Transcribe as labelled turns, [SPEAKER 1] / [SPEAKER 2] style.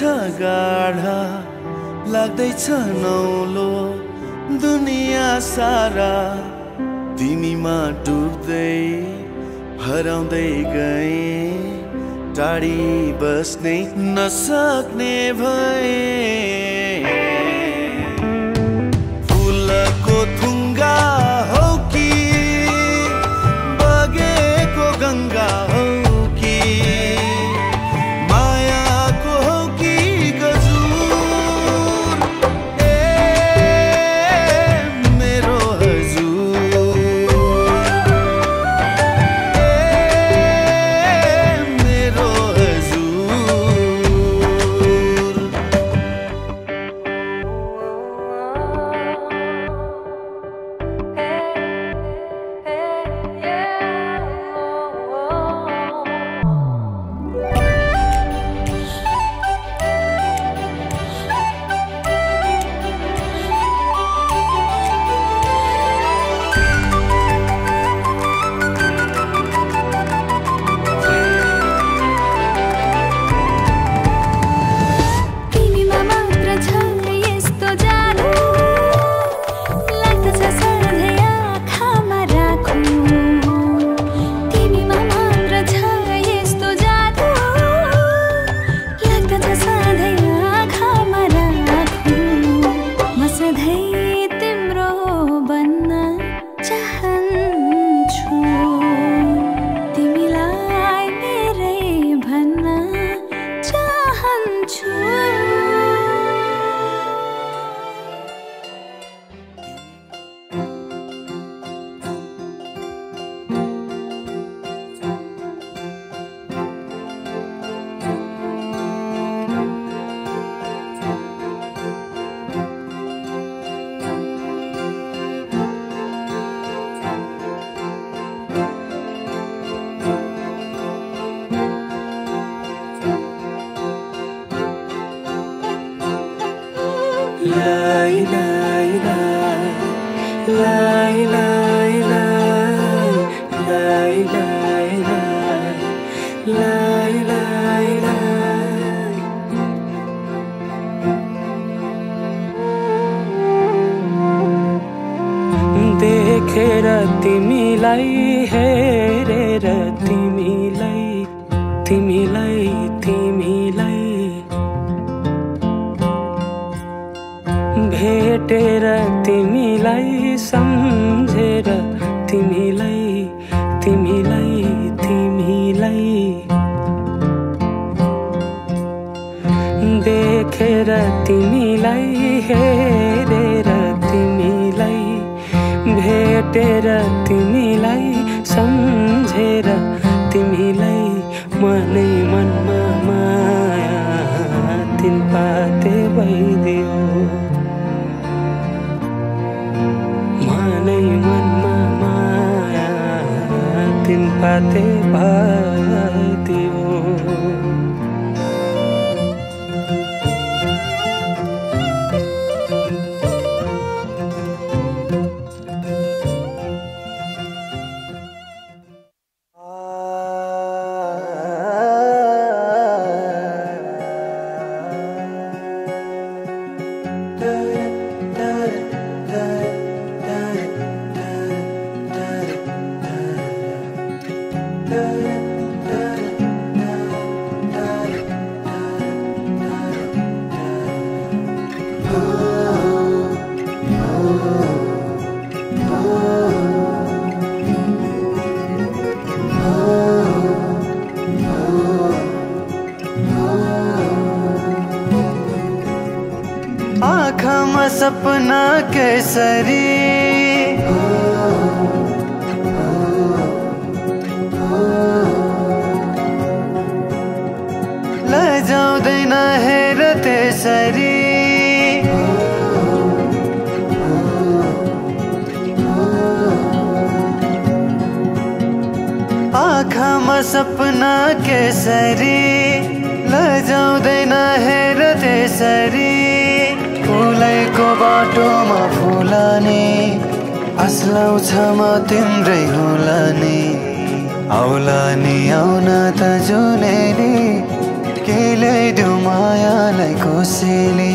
[SPEAKER 1] हुँदैछ गाढा लाग्दैछ नौलो दुनियाँ सारा। तिमीमा डुब्दै हराउँदै गए टाढी बस्नै नसक्ने भए।
[SPEAKER 2] देखेर तिमीलाई हेरेर देखेर तिमीलाई हेरेर तिमीलाई भेटेर तिमीलाई सम्झेर तिमीलाई मनै मनमा माया तिन पाते भइदियो। मनै मनमा माया तिन पाते आखा
[SPEAKER 1] में सपना केसरी। ल जाओ देना हैरत सरी आखा में सपना केसरी। ल जाओ देना हैरत सरी फुलैको बाटोमा फुलाने आस लाउँछ म तिम्रै होला नि
[SPEAKER 3] आउला नि आउन त जुनेली केले मायालाई कोसेली।